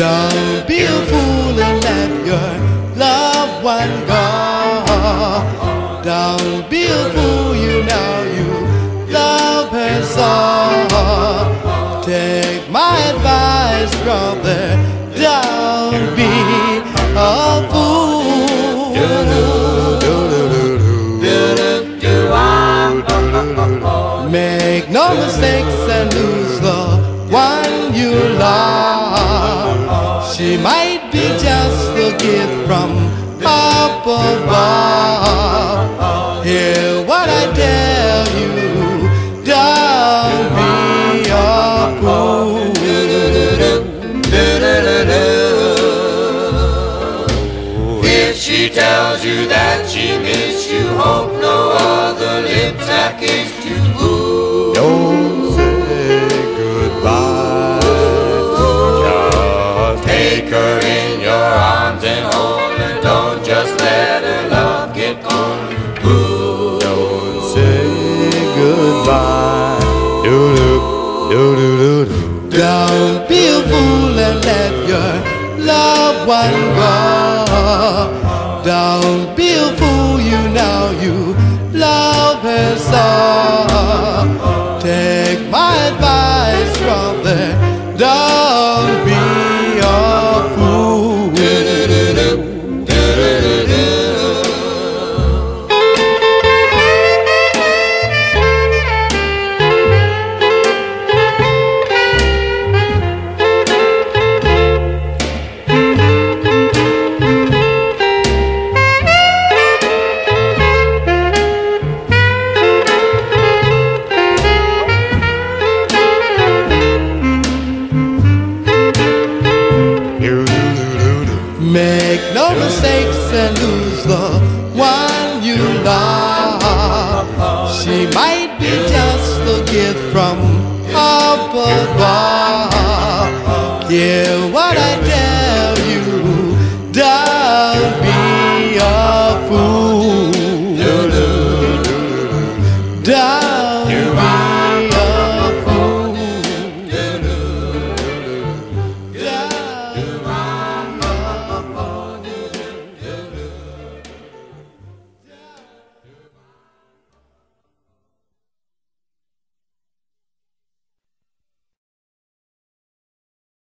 Don't be a fool and let your loved one go. Don't be a fool, you know you love her so. Take my advice, brother. Don't be a fool. Make no mistakes and lose the one you love. Might be just a gift from up above. Hear what I tell you, don't be a fool. If she tells you that she missed you, hope no other lips have kissed you. Do do do do do do. Don't be a fool and let your loved one go. Don't be a fool, you know you love her so. Take my advice from the Don't Make no mistakes and lose the one you love. She might be just a gift from up above. Hear what I tell you, don't be a fool. Don't